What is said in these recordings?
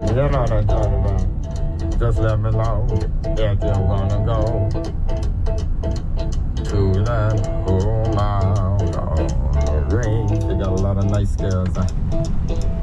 You know what I'm talking about. Just let me know if you wanna go to that whole mile on the range. They got a lot of nice girls. Huh?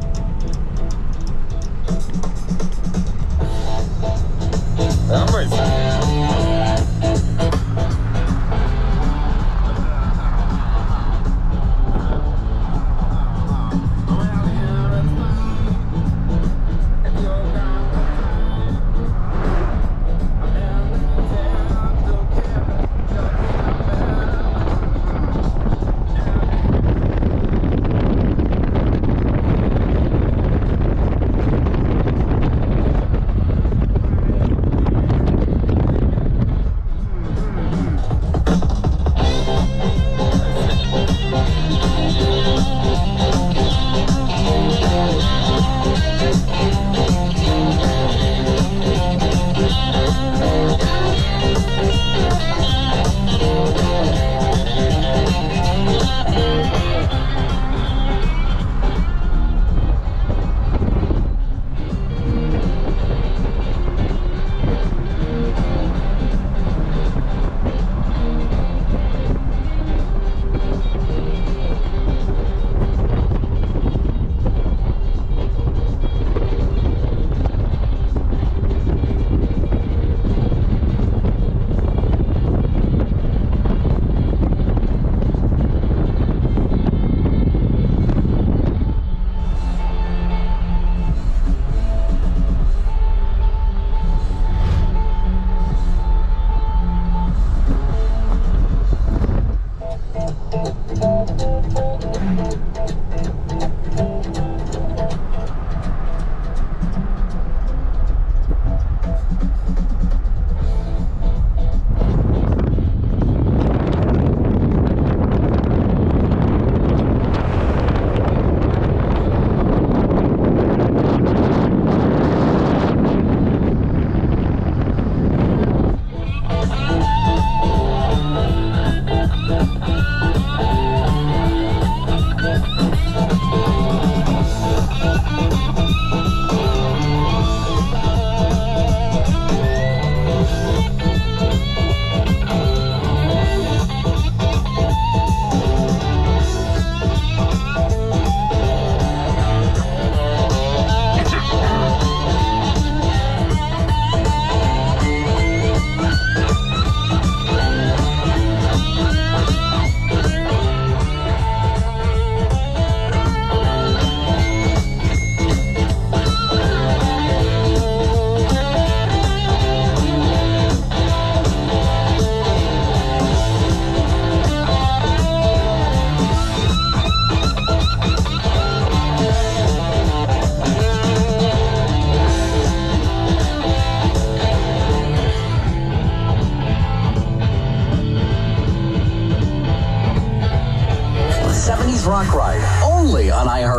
Rock Ride, only on iHeart.